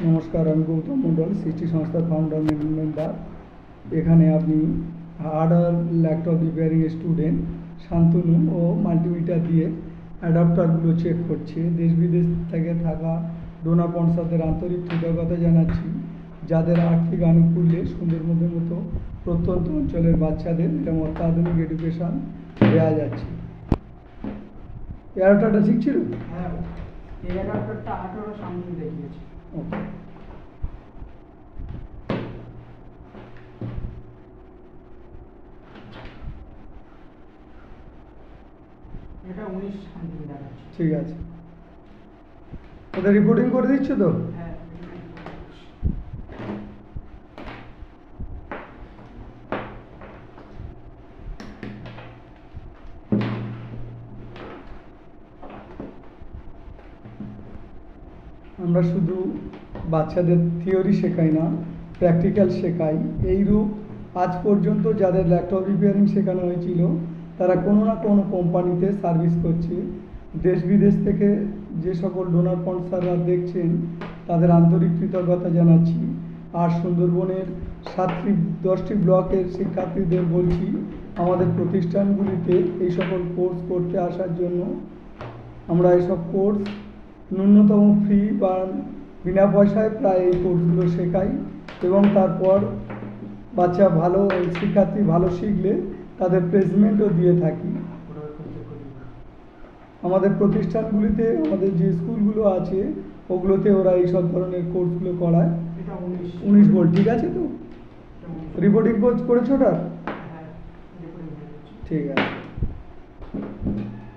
নমস্কার, আমি গৌতম মণ্ডল, সৃষ্টি সংস্থার ফাউন্ডার মেম্বার এখানে আপনি hardware laptop repairing student Shantanu ও মাল্টিমিটার দিয়ে অ্যাডাপ্টারগুলো চেক করছে। দেশ বিদেশ থেকে থাকা ডোনা পন্সারদের আন্তরিক কৃতজ্ঞতা জানাচ্ছি, যাদের আর্থিক আনুকূল্যে সুন্দরবনের মতো প্রত্যন্ত অঞ্চলের বাচ্চাদের এরকম অত্যাধুনিক এডুকেশন দেওয়া যাচ্ছে। অ্যাডাপ্টারটা ঠিক ছিল? হ্যাঁ অ্যাডাপ্টারটা আঠারো সামনে দেখিয়েছে। এটা উনিশ ঠিক আছে। ওদের রিপোর্টিং করে দিচ্ছ তো হ্যাঁ আমরা শুধু বাচ্চাদের থিওরি শেখাই না, প্র্যাকটিক্যাল শেখাই। এইরূপ আজ পর্যন্ত যাদের ল্যাপটপ রিপেয়ারিং শেখানো হয়েছিল, তারা কোনো না কোনো কোম্পানিতে সার্ভিস করছে। দেশ বিদেশ থেকে যে সকল ডোনার স্পন্সাররা দেখছেন, তাদের আন্তরিক কৃতজ্ঞতা জানাচ্ছি। আর সুন্দরবনের সাতটি, দশটি ব্লকের শিক্ষার্থীদের বলছি, আমাদের প্রতিষ্ঠানগুলিতে এই সকল কোর্স করতে আসার জন্য আমরা এসব কোর্স ন্যূনতম ফি বা বিনা পয়সায় প্রায় এই কোর্সগুলো শেখাই এবং তারপর বাচ্চা ভালো শিক্ষার্থী ভালো শিখলে তাদের প্লেসমেন্টও দিয়ে থাকি। আমাদের প্রতিষ্ঠানগুলিতে আমাদের যে স্কুলগুলো আছে ওগুলোতে ওরা এই সব ধরনের কোর্সগুলো করায়। উনিশ ভোল্ট ঠিক আছে তো? রিপোর্টিং কোর্স করেছ ওটা হ্যাঁ ঠিক আছে।